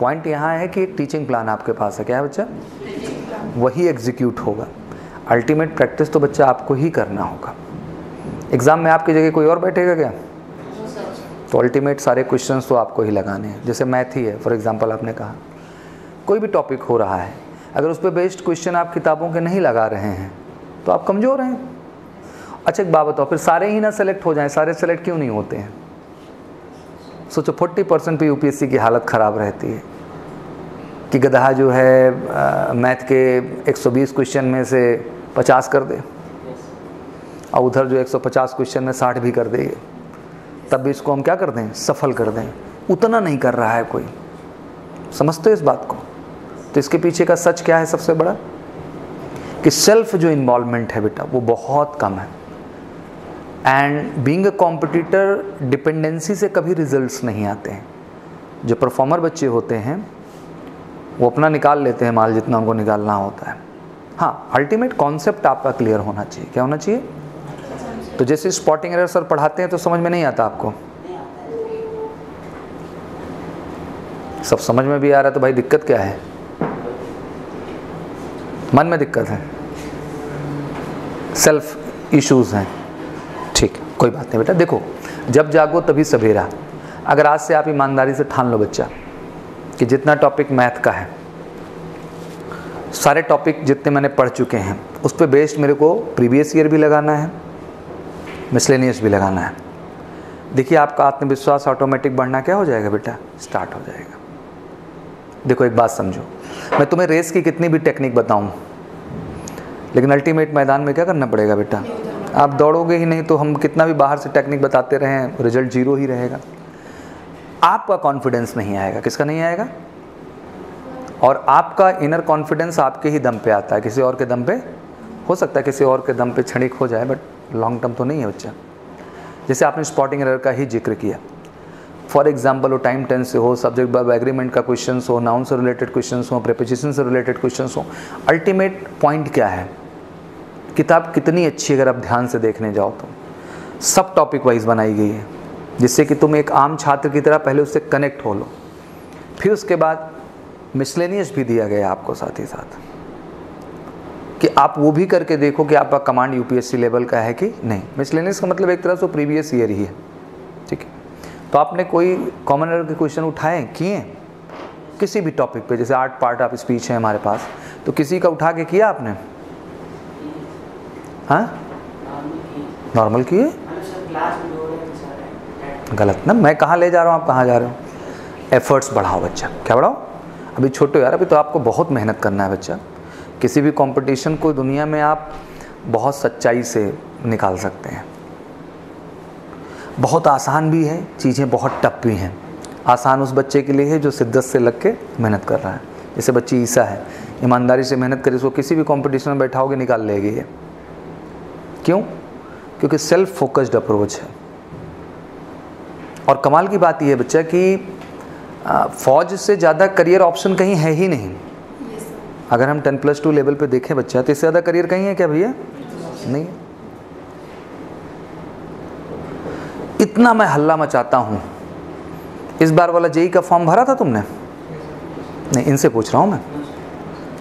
Point यहाँ है कि एक टीचिंग प्लान आपके पास है। क्या है बच्चा? वही एग्जीक्यूट होगा। अल्टीमेट प्रैक्टिस तो बच्चा आपको ही करना होगा। एग्ज़ाम में आपकी जगह कोई और बैठेगा क्या? तो अल्टीमेट सारे क्वेश्चंस तो आपको ही लगाने हैं। जैसे मैथ ही है फॉर एग्जांपल आपने कहा। कोई भी टॉपिक हो रहा है, अगर उस पर बेस्ड क्वेश्चन आप किताबों के नहीं लगा रहे हैं तो आप कमज़ोर हैं। अच्छा एक बात बताओ, फिर सारे ही ना सेलेक्ट हो जाएँ, सारे सेलेक्ट क्यों नहीं होते हैं? सोचो फोर्टी परसेंट पे यूपीएससी की हालत ख़राब रहती है। कि गधा जो है मैथ के 120 क्वेश्चन में से 50 कर दे। और उधर जो 150 क्वेश्चन में 60 भी कर दे। तब भी इसको हम क्या कर दें? सफल कर दें। उतना नहीं कर रहा है कोई। समझते हो इस बात को? तो इसके पीछे का सच क्या है सबसे बड़ा? कि सेल्फ जो इन्वॉल्वमेंट है बेटा, वो बहुत कम है। And being a competitor dependency से कभी रिजल्ट्स नहीं आते हैं। जो परफॉर्मर बच्चे होते हैं, वो अपना निकाल लेते हैं माल जितना उनको निकालना होता है। हाँ अल्टीमेट कॉन्सेप्ट आपका क्लियर होना चाहिए। क्या होना चाहिए? तो जैसे स्पॉटिंग एरर सर पढ़ाते हैं तो समझ में नहीं आता आपको? सब समझ में भी आ रहा है तो भाई दिक्कत क्या है? मन में दिक्कत है। सेल्फ इश्यूज़ हैं। कोई बात नहीं बेटा, देखो, जब जागो तभी सवेरा। अगर आज से आप ईमानदारी से ठान लो बच्चा, कि जितना टॉपिक मैथ का है, सारे टॉपिक जितने मैंने पढ़ चुके हैं, उस पर बेस्ड मेरे को प्रीवियस ईयर भी लगाना है मिसलेनियस भी लगाना है। देखिए, आपका आत्मविश्वास ऑटोमेटिक बढ़ना क्या हो जाएगा बेटा? स्टार्ट हो जाएगा। देखो, एक बात समझो। मैं तुम्हें रेस की कितनी भी टेक्निक बताऊँ, लेकिन अल्टीमेट मैदान में क्या करना पड़ेगा बेटा? आप दौड़ोगे ही नहीं तो हम कितना भी बाहर से टेक्निक बताते रहें रिज़ल्ट ज़ीरो ही रहेगा। आपका कॉन्फिडेंस नहीं आएगा। किसका नहीं आएगा? और आपका इनर कॉन्फिडेंस आपके ही दम पे आता है। किसी और के दम पे हो सकता है किसी और के दम पे क्षणिक हो जाए बट लॉन्ग टर्म तो नहीं है बच्चा जैसे आपने स्पॉटिंग एरर का ही ज़िक्र किया। फॉर एग्ज़ाम्पल वो टाइम टेंस से हो सब्जेक्ट बाय एग्रीमेंट का क्वेश्चन हो नाउन से रिलेटेड क्वेश्चन हो प्रेपोजिशन से रिलेटेड क्वेश्चन हो अल्टीमेट पॉइंट क्या है? किताब कितनी अच्छी अगर आप ध्यान से देखने जाओ तो। सब टॉपिक वाइज बनाई गई है, जिससे कि तुम एक आम छात्र की तरह पहले उससे कनेक्ट हो लो। फिर उसके बाद मिसलेनियस भी दिया गया आपको साथ ही साथ। कि आप वो भी करके देखो कि आपका कमांड यूपीएससी लेवल का है कि नहीं। मिसलेनियस का मतलब एक तरह से प्रीवियस ईयर ही है, ठीक है? तो आपने कोई कॉमन एरर के क्वेश्चन उठाए, किए? किसी भी टॉपिक पे, जैसे आर्ट पार्ट ऑफ़ स्पीच है हमारे पास तो किसी का उठा के किया आपने? हाँ? नॉर्मल किए? गलत ना, मैं कहाँ ले जा रहा हूँ, आप कहाँ जा रहे हो? एफर्ट्स बढ़ाओ बच्चा। क्या बढ़ाओ? अभी छोटे यार, अभी तो आपको बहुत मेहनत करना है बच्चा। किसी भी कंपटीशन को दुनिया में आप बहुत सच्चाई से निकाल सकते हैं। बहुत आसान भी है, चीज़ें बहुत टफ भी हैं। आसान उस बच्चे के लिए है जो शिद्दत से लग के मेहनत कर रहा है। जैसे बच्ची ईसा है, ईमानदारी से मेहनत करे, उसको किसी भी कंपटीशन में बैठाओगे, निकाल लेगी ये। क्यों? क्योंकि सेल्फ फोकस्ड अप्रोच है। और कमाल की बात यह है बच्चा कि फौज से ज़्यादा करियर ऑप्शन कहीं है ही नहीं। अगर हम टेन प्लस टू लेवल पे देखें बच्चा तो इससे ज़्यादा करियर कहीं है क्या भैया? नहीं। है इतना मैं हल्ला मचाता हूँ। इस बार वाला जेई का फॉर्म भरा था तुमने? नहीं इनसे पूछ रहा हूँ मैं।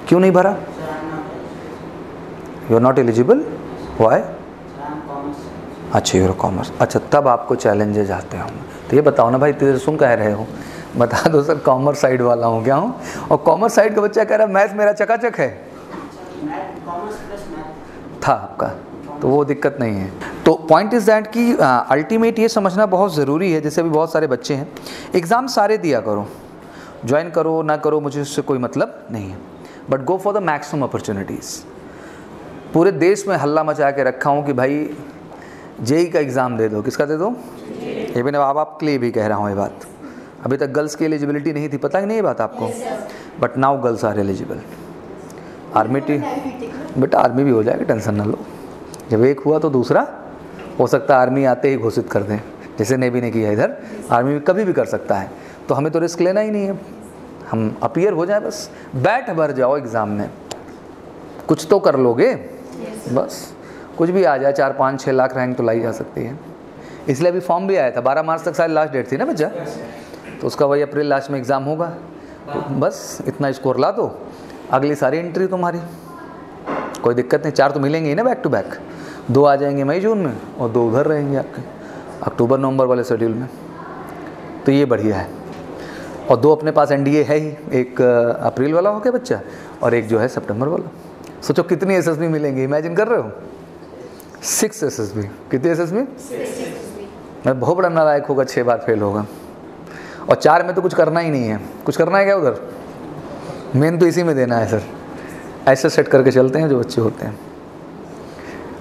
क्यों नहीं भरा? You are not eligible why अच्छा यूर कॉमर्स अच्छा तब आपको चैलेंजेज आते होंगे। तो ये बताओ ना भाई तेरे सुन कह रहे हो। बता दो सर कॉमर्स साइड वाला हूँ क्या हूँ? और कॉमर्स साइड का बच्चा कह रहा है, मैथ मेरा चकाचक है। था आपका। तो वो दिक्कत नहीं है। तो पॉइंट इज़ दैट कि अल्टीमेट ये समझना बहुत ज़रूरी है, जैसे अभी बहुत सारे बच्चे हैं। एग्ज़ाम सारे दिया करो। ज्वाइन करो, ना करो, मुझे उससे कोई मतलब नहीं है। But go for the maximum opportunities पूरे देश में हल्ला मचा के रखा हूँ कि भाई जेई का एग्ज़ाम दे दो। किसका दे दो? ये मैंने आप आपके लिए भी कह रहा हूँ ये बात। अभी तक गर्ल्स की एलिजिबिलिटी नहीं थी, पता ही नहीं ये बात आपको। But now girls are eligible army T बेटा आर्मी भी हो जाएगा, टेंशन ना लो। जब एक हुआ तो दूसरा। हो सकता है आर्मी आते ही घोषित कर दें, जैसे नेवी ने किया इधर। आर्मी में कभी भी कर सकता है। तो हमें तो रिस्क लेना ही नहीं है। हम अपियर हो जाए बस। बैठ भर जाओ एग्ज़ाम में। कुछ तो कर लोगे। बस। कुछ भी आ जाए, चार, पाँच छः लाख रैंक तो लाई जा सकती है। इसलिए अभी फॉर्म भी आया था, बारह मार्च तक शायद लास्ट डेट थी ना बच्चा? तो उसका वही अप्रैल लास्ट में एग्ज़ाम होगा। बस, इतना स्कोर ला दो। अगली सारी एंट्री तुम्हारी। कोई दिक्कत नहीं, चार तो मिलेंगे ही ना बैक टू बैक दो आ जाएँगे मई, जून में, और दो उधर रहेंगे आपके। अक्टूबर, नवंबर वाले शेड्यूल में। तो ये बढ़िया है। और दो अपने पास एनडीए है ही। एक अप्रैल वाला हो गया बच्चा, और एक जो है सितंबर वाला। सोचो कितनी एसएसबी मिलेंगी? इमेजिन कर रहे हो? सिक्स एसएसबी कितनी एसएसबी मैं बहुत बड़ा नालायक होगा छः बार फेल होगा। और चार में तो कुछ करना ही नहीं है। कुछ करना है क्या उधर? मेन तो इसी में देना है सर ऐसे सेट करके चलते हैं जो बच्चे होते हैं।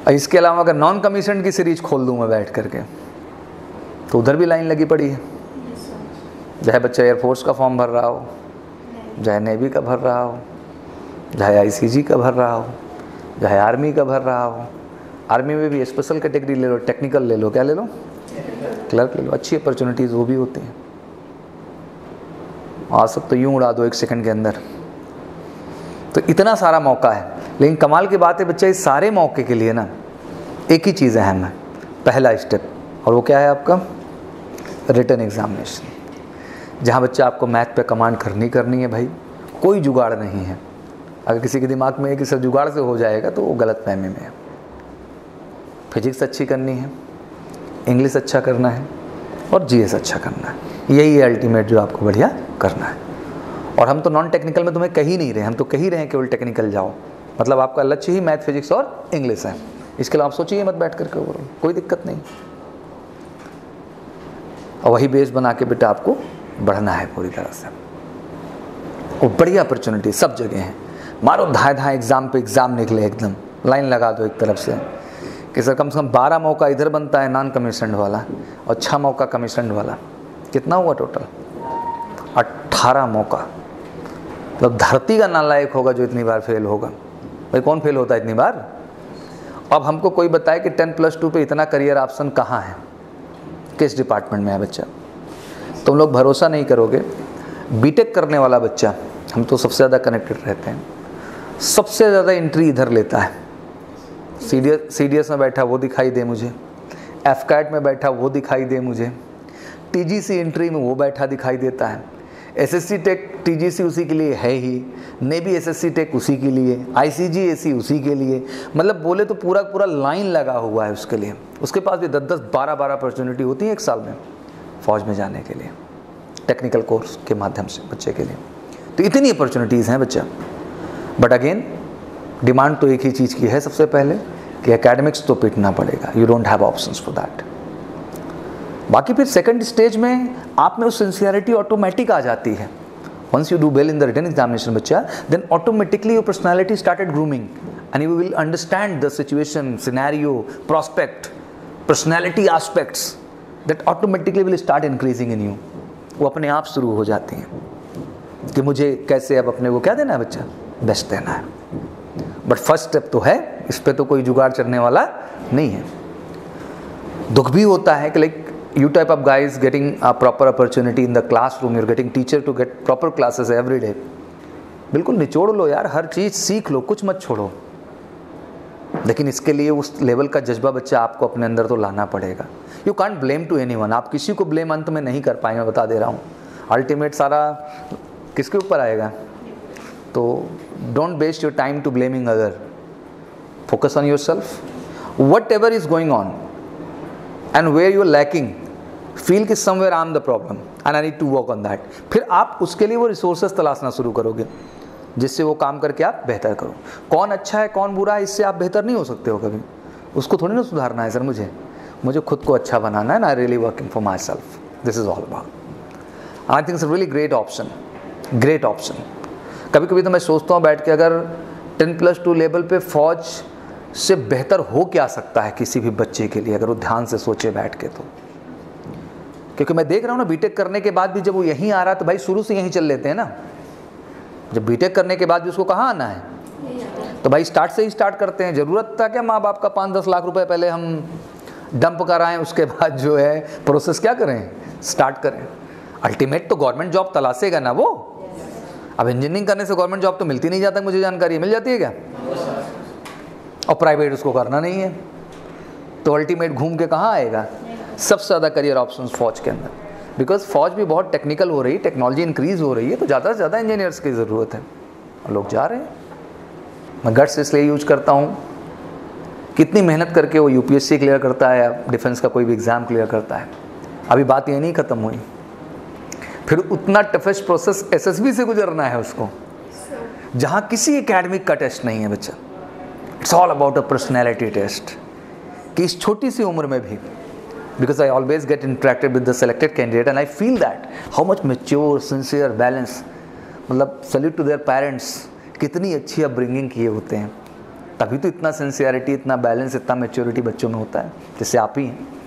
और इसके अलावा अगर नॉन कमीशन की सीरीज़ खोल दूँ मैं बैठ करके तो उधर भी लाइन लगी पड़ी है। चाहे बच्चा एयरफोर्स का फॉर्म भर रहा हो चाहे नेवी का भर रहा हो चाहे आईसीजी का भर रहा हो, चाहे आर्मी का भर रहा हो। आर्मी में भी स्पेशल कैटेगरी ले लो टेक्निकल ले लो, क्या ले लो? क्लर्क ले लो। अच्छी अपॉर्चुनिटीज़ वो भी होती हैं। आ सब तो यूँ उड़ा दो एक सेकंड के अंदर। तो इतना सारा मौका है। लेकिन कमाल की बात है बच्चा इस सारे मौके के लिए ना, एक ही चीज़ अहम है। पहला स्टेप और वो क्या है आपका? रिटर्न एग्जामिनेशन जहाँ बच्चा आपको मैथ पे कमांड करनी करनी है भाई, कोई जुगाड़ नहीं है। अगर किसी के दिमाग में है कि सर जुगाड़ से हो जाएगा तो वो गलत फहमी में है। फिजिक्स अच्छी करनी है, इंग्लिश अच्छा करना है, और जीएस अच्छा करना है। यही है अल्टीमेट जो आपको बढ़िया करना है। और हम तो नॉन टेक्निकल में तुम्हें कही नहीं रहे, हम तो कही रहे हैं केवल टेक्निकल जाओ। मतलब आपका लक्ष्य ही मैथ फिजिक्स और इंग्लिश है। इसके लिए आप सोचिए मत बैठ करके ओवरऑल कोई दिक्कत नहीं। और वही बेस बना के बेटा आपको बढ़ना है पूरी तरह से। और बढ़िया अपॉर्चुनिटी सब जगह है। मारो धाए धाए एग्ज़ाम पे एग्ज़ाम निकले एकदम। लाइन लगा दो एक तरफ़ से। कि सर, कम से कम बारह मौका इधर बनता है नॉन कमीशन वाला और छः मौका कमीशन वाला। कितना हुआ टोटल अट्ठारह मौका। मतलब धरती का नालायक होगा जो इतनी बार फेल होगा। भाई, कौन फेल होता है इतनी बार? अब हमको कोई बताए कि टेन प्लस टू पर इतना करियर ऑप्शन कहाँ है? किस डिपार्टमेंट में है बच्चा? तुम लोग भरोसा नहीं करोगे। बीटेक करने वाला बच्चा, हम तो सबसे ज़्यादा कनेक्टेड रहते हैं। सबसे ज़्यादा एंट्री इधर लेता है। सी डी एस में बैठा वो दिखाई दे मुझे। एफ़ में बैठा वो दिखाई दे मुझे। टी जी सी एंट्री में वो बैठा दिखाई देता है। S S C tech T G C उसी के लिए है ही। Navy S S C tech उसी के लिए। आई सी जी ए सी उसी के लिए। मतलब बोले तो पूरा पूरा लाइन लगा हुआ है उसके लिए। उसके पास भी दस दस, बारह बारह अपॉर्चुनिटी होती है एक साल में, फ़ौज में जाने के लिए। टेक्निकल कोर्स के माध्यम से, बच्चे के लिए। तो इतनी अपॉर्चुनिटीज़ हैं बच्चा। बट अगेन डिमांड तो एक ही चीज़ की है सबसे पहले कि एकेडमिक्स तो पिटना पड़ेगा। You don't have option for that बाकी फिर सेकेंड स्टेज में आप में उस सिंसियरिटी ऑटोमेटिक आ जाती है। Once you do well in the return examination बच्चा then automatically your personality started grooming and you will understand the situation scenario prospect personality aspects that automatically will start increasing in you वो अपने आप शुरू हो जाती हैं कि मुझे कैसे अब अपने को क्या देना है बच्चा? बेस्ट देना है। बट फ़र्स्ट स्टेप तो है, इस पर तो कोई जुगाड़ चढ़ने वाला नहीं है। दुख भी होता है कि like you type of guys getting a proper opportunity in the class room you're getting teacher to get proper classes every day बिल्कुल निचोड़ लो यार, हर चीज़ सीख लो, कुछ मत छोड़ो। लेकिन इसके लिए उस लेवल का जज्बा बच्चा आपको अपने अंदर तो लाना पड़ेगा। You can't blame to anyone आप किसी को ब्लेम अंत में नहीं कर पाएँगे बता दे रहा हूँ। अल्टीमेट सारा किसके ऊपर आएगा? तो waste your time to blaming other focus on yourself whatever is going on and where are lacking feel कि somewhere am the problem and I need to work on that फिर आप उसके लिए वो रिसोर्सेज तलाशना शुरू करोगे, जिससे वो काम करके आप बेहतर करो। कौन अच्छा है, कौन बुरा है, इससे आप बेहतर नहीं हो सकते हो कभी। उसको थोड़ी ना सुधारना है सर मुझे। मुझे खुद को अच्छा बनाना है ना really working for myself this is all about I think it's really great option great option कभी कभी तो मैं सोचता हूँ बैठ के अगर टेन प्लस टू लेवल पे फौज से बेहतर हो क्या सकता है किसी भी बच्चे के लिए, अगर वो ध्यान से सोचे बैठ के तो? क्योंकि मैं देख रहा हूँ ना बीटेक करने के बाद भी जब वो यहीं आ रहा तो भाई शुरू से यहीं चल लेते हैं ना। जब बीटेक करने के बाद भी उसको कहाँ आना है? तो भाई स्टार्ट से ही स्टार्ट करते हैं। ज़रूरत था क्या माँ बाप का पाँच दस लाख रुपए पहले हम डंप कराएँ, उसके बाद जो है प्रोसेस क्या करें? स्टार्ट करें। अल्टीमेट तो गवर्नमेंट जॉब तलाशेगा ना वो। अब इंजीनियरिंग करने से गवर्नमेंट जॉब तो मिलती नहीं जाता मुझे जानकारी मिल जाती है क्या? और प्राइवेट उसको करना नहीं है। तो अल्टीमेट घूम के कहाँ आएगा? सबसे ज़्यादा करियर ऑप्शन फौज के अंदर। बिकॉज़ फौज भी बहुत टेक्निकल हो रही है टेक्नोलॉजी इंक्रीज हो रही है तो ज़्यादा से ज़्यादा इंजीनियर्स की ज़रूरत है। और लोग जा रहे हैं। मैं गट्स इसलिए यूज़ करता हूँ, कितनी मेहनत करके वो यूपीएससी क्लियर करता है डिफेंस का कोई भी एग्ज़ाम क्लियर करता है। अभी बात ये नहीं ख़त्म हुई। फिर उतना टफेस्ट प्रोसेस एसएसबी से गुजरना है उसको। जहाँ किसी एकेडमिक का टेस्ट नहीं है बच्चा। It's all about a personality test कि इस छोटी सी उम्र में भी। Because I always get interacted with the selected candidate and I feel that how much mature sincere, balance मतलब सल्यूट टू देयर पेरेंट्स कितनी अच्छी अपब्रिंगिंग किए होते हैं। तभी तो इतना सिंसियरिटी इतना बैलेंस इतना मेच्योरिटी बच्चों में होता है। जैसे आप ही हैं।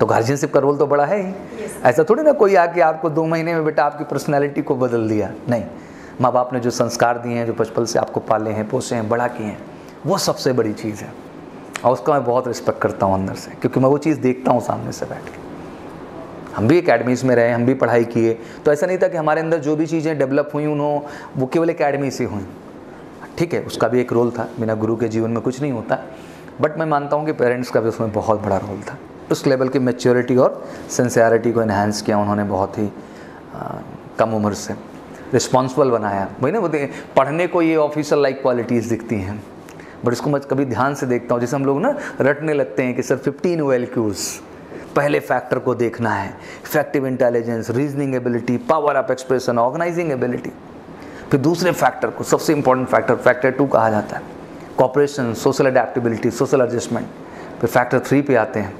तो गार्जियनशिप का रोल तो बड़ा है ही। ऐसा थोड़ी ना कोई आके आपको दो महीने में बेटा आपकी पर्सनैलिटी को बदल दिया। नहीं। माँ बाप ने जो संस्कार दिए हैं जो बचपन से आपको पाले हैं पोसे हैं बड़ा किए हैं वो सबसे बड़ी चीज़ है। और उसका मैं बहुत रिस्पेक्ट करता हूँ अंदर से क्योंकि मैं वो चीज़ देखता हूँ सामने से बैठ के। हम भी अकेडमीज़ में रहे हम भी पढ़ाई किए। तो ऐसा नहीं था कि हमारे अंदर जो भी चीज़ें डेवलप हुई उन्हों वो केवल अकेडमी से हुई। ठीक है उसका भी एक रोल था बिना गुरु के जीवन में कुछ नहीं होता। बट मैं मानता हूँ कि पेरेंट्स का भी उसमें बहुत बड़ा रोल था। उस लेवल की मेच्योरिटी और सेंसियरिटी को इन्हेंस किया उन्होंने बहुत ही आ, कम उम्र से। रिस्पॉन्सिबल बनाया। वही ना बोलते पढ़ने को ये ऑफिसर लाइक क्वालिटीज़ दिखती हैं। बट इसको मैं कभी ध्यान से देखता हूँ। जैसे हम लोग ना रटने लगते हैं कि सर फिफ्टीन वेल क्यूज़ पहले फैक्टर को देखना है। Effective intelligence reasoning ability power of expression organising ability फिर दूसरे फैक्टर को सबसे इंपॉर्टेंट फैक्टर फैक्टर टू कहा जाता है। Cooperation social adaptability social adjustment फिर फैक्टर थ्री पे आते हैं।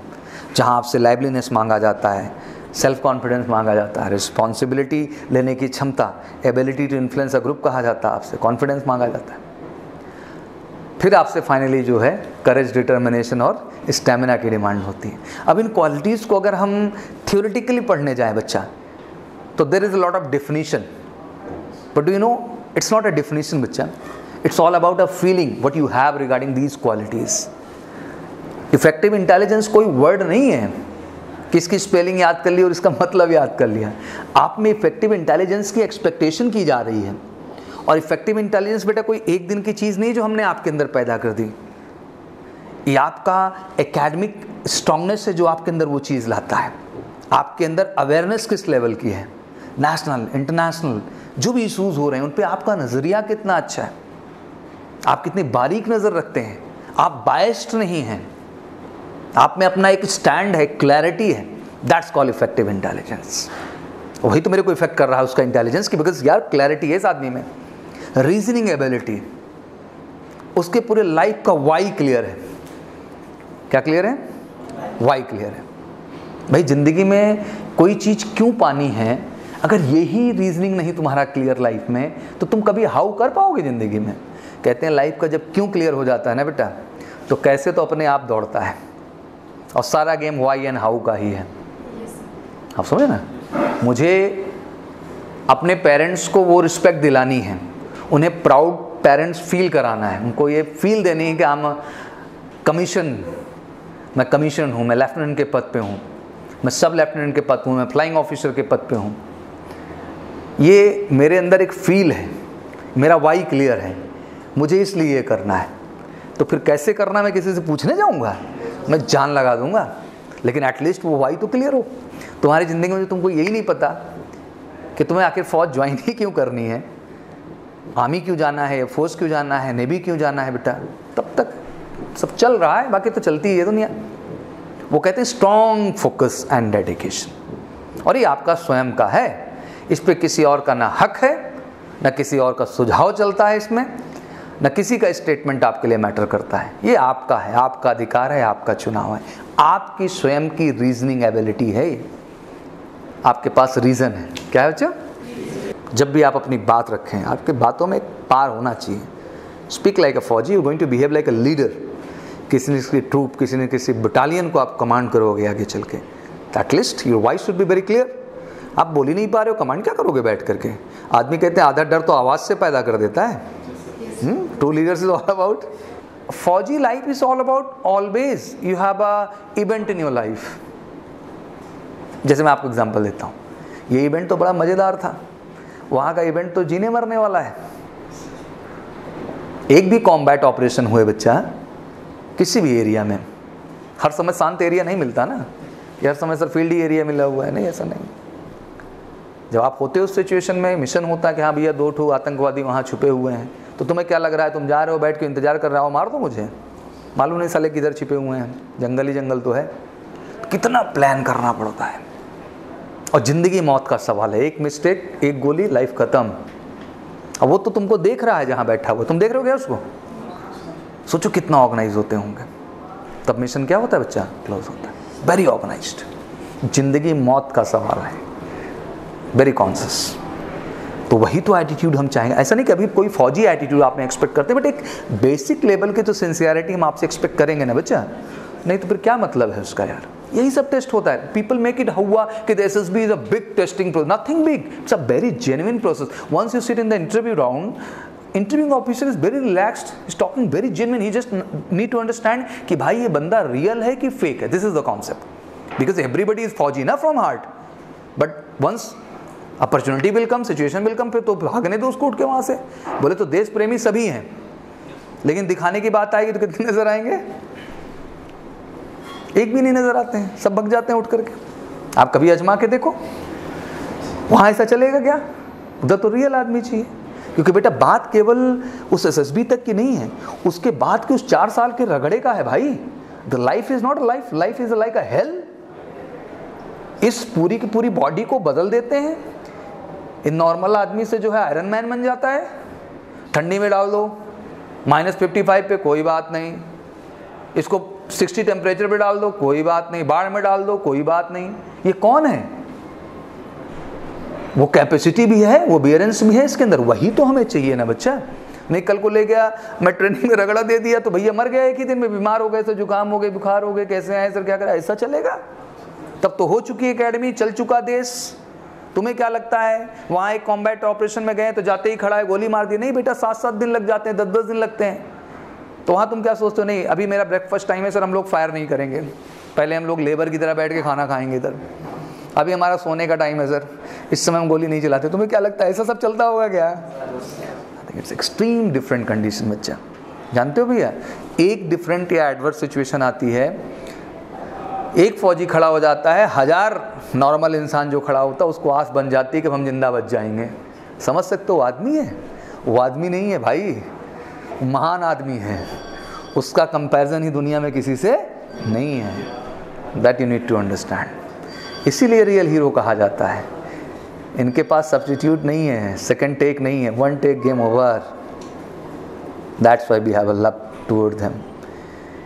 जहाँ आपसे लाइवलीनेस मांगा जाता है सेल्फ कॉन्फिडेंस मांगा जाता है रिस्पॉन्सिबिलिटी लेने की क्षमता ability to influence a group कहा जाता है आपसे कॉन्फिडेंस मांगा जाता है। फिर आपसे फाइनली जो है करेज डिटर्मिनेशन और स्टेमिना की डिमांड होती है। अब इन क्वालिटीज़ को अगर हम थियोरिटिकली पढ़ने जाएँ बच्चा तो there is a lot of definition but you know it's not a definition बच्चा it's all about a feeling what you have regarding these qualities effective intelligence कोई वर्ड नहीं है। किसकी स्पेलिंग याद कर ली और इसका मतलब याद कर लिया। आप में इफ़ेक्टिव इंटेलिजेंस की एक्सपेक्टेशन की जा रही है। और इफ़ेक्टिव इंटेलिजेंस बेटा कोई एक दिन की चीज़ नहीं जो हमने आपके अंदर पैदा कर दी। ये आपका एकेडमिक स्ट्रांगनेस है जो आपके अंदर वो चीज़ लाता है। आपके अंदर अवेयरनेस किस लेवल की है? नेशनल इंटरनेशनल जो भी इशूज़ हो रहे हैं उन पर आपका नज़रिया कितना अच्छा है। आप कितनी बारीक नज़र रखते हैं। आप बायस्ड नहीं हैं। आप में अपना एक स्टैंड है क्लैरिटी है. दैट्स कॉल इफ़ेक्टिव इंटेलिजेंस वही तो मेरे को इफ़ेक्ट कर रहा है उसका इंटेलिजेंस की बिकॉज़ यार क्लैरिटी है इस आदमी में. रीजनिंग एबिलिटी उसके पूरे लाइफ का वाई क्लियर है. क्या क्लियर है? वाई क्लियर है. भाई, ज़िंदगी में कोई चीज़ क्यों पानी है? अगर यही रीजनिंग नहीं तुम्हारा क्लियर लाइफ में तो तुम कभी हाउ कर पाओगे ज़िंदगी में? कहते हैं लाइफ का जब क्यों क्लियर हो जाता है ना बेटा? तो कैसे तो अपने आप दौड़ता है. और सारा गेम वाई एंड हाउ का ही है। आप समझे ना? मुझे अपने पेरेंट्स को वो रिस्पेक्ट दिलानी है। उन्हें प्राउड पेरेंट्स फील कराना है। उनको ये फील देनी है कि हम कमीशन मैं कमीशन हूँ, मैं लेफ्टिनेंट के पद पे हूँ, मैं सब लेफ्टिनेंट के पद हूँ, मैं फ्लाइंग ऑफिसर के पद पे हूँ। ये मेरे अंदर एक फील है। मेरा वाई क्लियर है। मुझे इसलिए करना है। तो फिर कैसे करना मैं किसी से पूछने जाऊँगा। मैं जान लगा दूँगा, लेकिन एटलीस्ट वो वाई तो क्लियर हो। तुम्हारी ज़िंदगी में तुमको यही नहीं पता कि तुम्हें आखिर फ़ौज ज्वाइन ही क्यों करनी है? आर्मी क्यों जाना है फोर्स क्यों जाना है नेवी क्यों जाना है बेटा? तब तक सब चल रहा है, बाकी तो चलती ही है दुनिया। वो कहते हैं स्ट्रॉन्ग फोकस एंड डेडिकेशन और ये आपका स्वयं का है। इस पर किसी और का ना हक है, ना किसी और का सुझाव चलता है इसमें। न किसी का स्टेटमेंट आपके लिए मैटर करता है। ये आपका है, आपका अधिकार है, आपका चुनाव है। आपकी स्वयं की रीजनिंग एबिलिटी है आपके पास रीज़न है। क्या है बच्चा? जब भी आप अपनी बात रखें, आपके बातों में एक पार होना चाहिए। स्पीक लाइक अ फौजी you going to behave like a leader किसी ने किसी ट्रूप किसी ने किसी बटालियन को आप कमांड करोगे आगे चल के। At least your voice should be very clear आप बोल ही नहीं पा रहे हो कमांड क्या करोगे बैठ करके? आदमी कहते हैं, आधा डर तो आवाज़ से पैदा कर देता है। To leaders is all about फौजी life is all about always you have a event in your life जैसे मैं आपको एग्जांपल देता हूँ। ये इवेंट तो बड़ा मज़ेदार था। वहाँ का इवेंट तो जीने मरने वाला है। एक भी कॉम्बैट ऑपरेशन हुए बच्चा, किसी भी एरिया में। हर समय शांत एरिया नहीं मिलता ना। हर समय सर फ़ील्ड एरिया मिला हुआ है। नहीं, ऐसा नहीं। जब आप होते हो उस सिचुएशन में मिशन होता है कि हाँ भैया दो ठो आतंकवादी वहाँ छुपे हुए हैं। तो तुम्हें क्या लग रहा है? तुम जा रहे हो, बैठ के इंतज़ार कर रहे हो, मार दो मुझे। मालूम नहीं साले किधर छिपे हुए हैं। जंगल ही जंगल तो है। कितना प्लान करना पड़ता है। और ज़िंदगी मौत का सवाल है। एक मिस्टेक एक गोली लाइफ ख़त्म। अब वो तो तुमको देख रहा है जहाँ बैठा हुआ। तुम देख रहे हो क्या उसको? सोचो कितना ऑर्गेनाइज होते होंगे। तब मिशन क्या होता है बच्चा? क्लोज होता है। वेरी ऑर्गेनाइज ज़िंदगी मौत का सवाल है। वेरी कॉन्सियस तो वही तो एटीट्यूड हम चाहेंगे। ऐसा नहीं कि अभी कोई फौजी एटीट्यूड आपने एक्सपेक्ट करते हैं बट एक बेसिक लेवल की तो सिंसियरिटी हम आपसे एक्सपेक्ट करेंगे ना बच्चा, नहीं तो फिर क्या मतलब है उसका यार? यही सब टेस्ट होता है। पीपल मेक इट हुआ कि S S B is a big testing process nothing big it's a very genuine process once you sit in the interview round interviewing officer is very relaxed is talking very genuine he just need to understand कि भाई ये बंदा real है कि fake है? This is the concept because everybody is फौजी ना from heart but once opportunity will come, situation will come, फिर तो भागने दो उसको उठ के वहाँ से। बोले तो देश प्रेमी सभी हैं। लेकिन दिखाने की बात आएगी तो कितने नज़र आएँगे? एक भी नहीं नज़र आते हैं, सब भग जाते हैं उठ करके। आप कभी अजमा के देखो, वहाँ ऐसा चलेगा क्या? उधर तो रियल आदमी चाहिए। क्योंकि बेटा बात केवल उस एसएसबी तक की नहीं है, उसके बाद के उस चार साल के रगड़े का है भाई। The life is not life life is like a hell इस पूरी की पूरी बॉडी को बदल देते हैं नॉर्मल आदमी से जो है आयरन मैन बन जाता है। ठंडी में डाल दो। माइनस फिफ्टी फाइव पे कोई बात नहीं। इसको सिक्सटी टेम्परेचर पे डाल दो, कोई बात नहीं। बाढ़ में डाल दो, कोई बात नहीं। ये कौन है? वो कैपेसिटी भी है, वो बियरेंस भी है इसके अंदर। वही तो हमें चाहिए ना बच्चा। नहीं, कल को ले गया, मैं ट्रेनिंग में रगड़ा दे दिया तो भैया मर गया एक ही दिन में। बीमार हो गए तो जुकाम हो गए, बुखार हो गए, कैसे आए सर क्या करा? ऐसा चलेगा? तब तो हो चुकी है अकेडमी चल चुका देश। तुम्हें क्या लगता है? वहाँ एक कॉम्बैट ऑपरेशन में गए तो जाते ही खड़ा है, गोली मार दी। नहीं बेटा सात सात दिन लग जाते हैं दस दस दिन लगते हैं। तो वहाँ तुम क्या सोचते हो? नहीं, अभी मेरा ब्रेकफास्ट टाइम है सर हम लोग फायर नहीं करेंगे। पहले हम लोग लेबर की तरह बैठ के खाना खाएँगे इधर। अभी हमारा सोने का टाइम है सर इस समय हम गोली नहीं चलाते। तुम्हें क्या लगता है, ऐसा सब चलता होगा क्या? इट्स एक्सट्रीम डिफरेंट कंडीशन बच्चा। जानते हो भैया? एक डिफरेंट या एडवर्स सिचुएशन आती है। एक फौजी खड़ा हो जाता है, हज़ार नॉर्मल इंसान जो खड़ा होता है उसको आस बन जाती है कि हम ज़िंदा बच जाएँगे। समझ सकते हो, आदमी है? वो आदमी नहीं है भाई। महान आदमी है। उसका कंपैरिजन ही दुनिया में किसी से नहीं है। That you need to understand इसीलिए रियल हीरो कहा जाता है। इनके पास सब्सटीट्यूट नहीं है सेकेंड टेक नहीं है। One take game over that's why we have a love toward them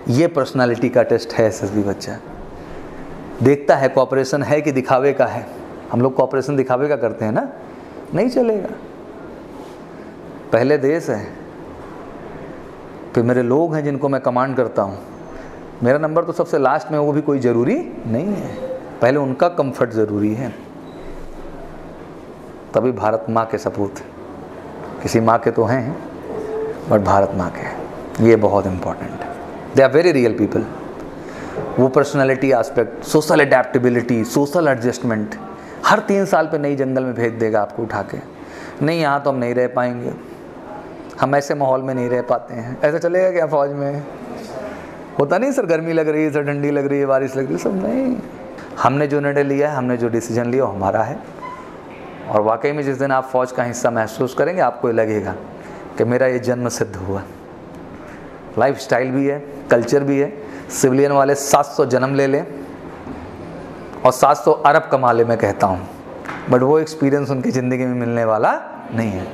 ये पर्सनालिटी का टेस्ट है, एस एस बी बच्चा। देखता है कॉपरेशन है कि दिखावे का है। हम लोग कॉपरेशन दिखावे का करते हैं ना? नहीं चलेगा। पहले देश है। फिर मेरे लोग हैं जिनको मैं कमांड करता हूँ। मेरा नंबर तो सबसे लास्ट में वो भी कोई ज़रूरी नहीं है। पहले उनका कंफर्ट ज़रूरी है। तभी भारत माँ के सपूत किसी माँ के तो हैं बट भारत माँ के ये बहुत इंपॉर्टेंट है। They are very real people वो personality aspect social adaptability social adjustment हर तीन साल पे नई जंगल में भेज देगा आपको उठा के नहीं, यहाँ तो हम नहीं रह पाएँगे। हम ऐसे माहौल में नहीं रह पाते हैं। ऐसा चलेगा क्या फौज में? होता नहीं सर, गर्मी लग रही है, सर ठंडी लग रही है, बारिश लग रही है, सब नहीं। हमने जो निर्णय लिया है, हमने जो डिसीज़न लिया, वो हमारा है। और वाकई में जिस दिन आप फौज का हिस्सा महसूस करेंगे, आपको ये लगेगा कि मेरा ये जन्म सिद्ध हुआ। लाइफ स्टाइल भी है कल्चर भी है सिविलियन वाले 700 जन्म ले लें और 700 अरब कमा ले, मैं कहता हूँ। बट वो एक्सपीरियंस उनकी ज़िंदगी में मिलने वाला नहीं है।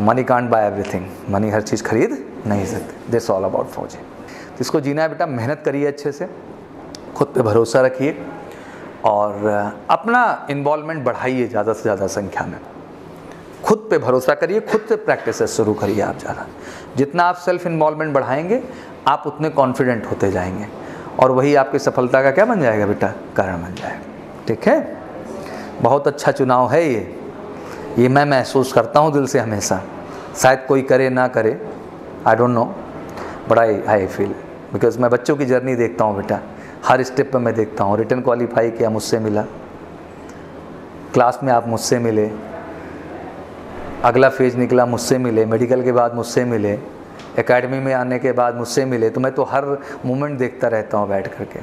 Money can't buy everything money हर चीज़ खरीद नहीं सकते। दिस ऑल अबाउट फौजी। तो इसको जीना है बेटा, मेहनत करिए अच्छे से। खुद पे भरोसा रखिए। और अपना इन्वॉल्वमेंट बढ़ाइए ज़्यादा से ज़्यादा संख्या में। खुद पे भरोसा करिए, खुद से प्रैक्टिस शुरू करिए आप ज़्यादा। जितना आप सेल्फ इन्वॉल्वमेंट बढ़ाएँगे आप उतने कॉन्फिडेंट होते जाएँगे। और वही आपकी सफलता का क्या बन जाएगा बेटा? कारण बन जाएगा। ठीक है? बहुत अच्छा चुनाव है ये। ये मैं महसूस करता हूँ दिल से हमेशा। शायद कोई करे ना करे। I don't know but I I feel because मैं बच्चों की जर्नी देखता हूँ बेटा। हर स्टेप पर मैं देखता हूँ। रिटर्न क्वालिफाई किया, मुझसे मिला। क्लास में आप मुझसे मिले। अगला फ़ेज़ निकला, मुझसे मिले। मेडिकल के बाद मुझसे मिले। एकेडमी में आने के बाद मुझसे मिले तो मैं तो हर मोमेंट देखता रहता हूँ बैठ करके।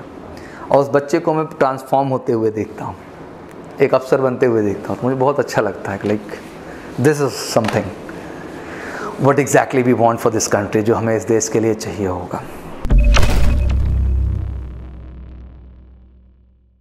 और उस बच्चे को मैं ट्रांसफॉर्म होते हुए देखता हूँ। एक अफसर बनते हुए देखता हूँ। तो मुझे बहुत अच्छा लगता है like this is something what exactly we want for this country जो हमें इस देश के लिए चाहिए होगा।